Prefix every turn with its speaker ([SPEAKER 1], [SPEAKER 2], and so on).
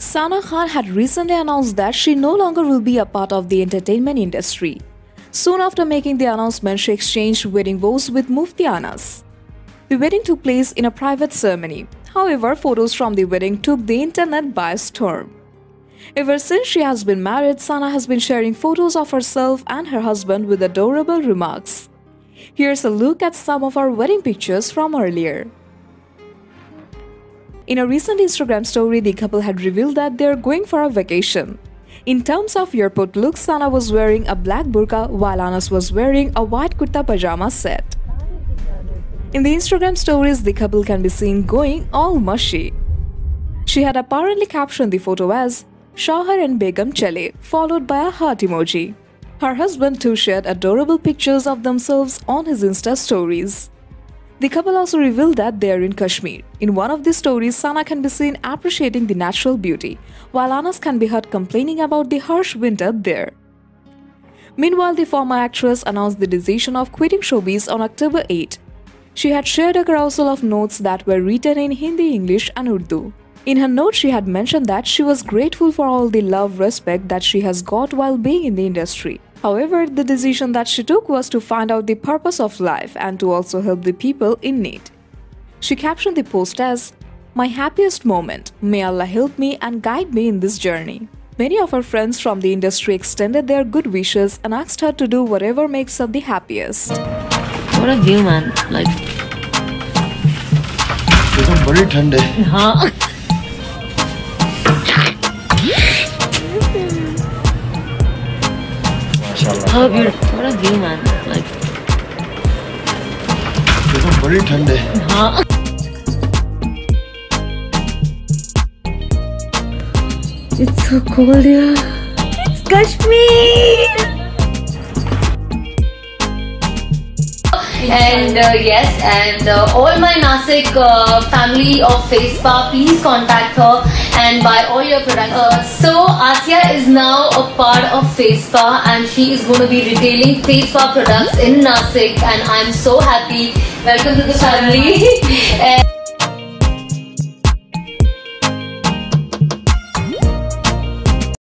[SPEAKER 1] Sana Khan had recently announced that she no longer will be a part of the entertainment industry. Soon after making the announcement, she exchanged wedding vows with Mufti Anas. The wedding took place in a private ceremony. However, photos from the wedding took the internet by storm. Ever since she has been married, Sana has been sharing photos of herself and her husband with adorable remarks. Here's a look at some of our wedding pictures from earlier. In a recent Instagram story, the couple had revealed that they're going for a vacation. In terms of airport looks, Sana was wearing a black burqa while Anas was wearing a white kurta pajama set. In the Instagram stories, the couple can be seen going all mushy. She had apparently captioned the photo as Shauhar and Begum Chale, followed by a heart emoji. Her husband too shared adorable pictures of themselves on his Insta stories. The couple also revealed that they are in Kashmir. In one of the stories, Sana can be seen appreciating the natural beauty, while Anas can be heard complaining about the harsh winter there. Meanwhile, the former actress announced the decision of quitting showbiz on October 8. She had shared a carousel of notes that were written in Hindi, English, and Urdu. In her note, she had mentioned that she was grateful for all the love respect that she has got while being in the industry. However, the decision that she took was to find out the purpose of life and to also help the people in need. She captioned the post as, My happiest moment. May Allah help me and guide me in this journey. Many of her friends from the industry extended their good wishes and asked her to do whatever makes her the happiest.
[SPEAKER 2] What a view, man. Like.
[SPEAKER 3] very. Huh? है
[SPEAKER 2] huh?
[SPEAKER 3] माशाल्लाह
[SPEAKER 2] How beautiful. What a view, man. Like,
[SPEAKER 3] ये तो बड़ी ठंड है
[SPEAKER 2] huh? It's so cold here. It's Kashmir! And uh, yes, and uh, all my Nasik uh, family of Face Spa, please contact her and buy all your products. Uh, so Asya is now a part of Face Spa and she is going to be retailing Face Spa products in Nasik and I'm so happy. Welcome to the family.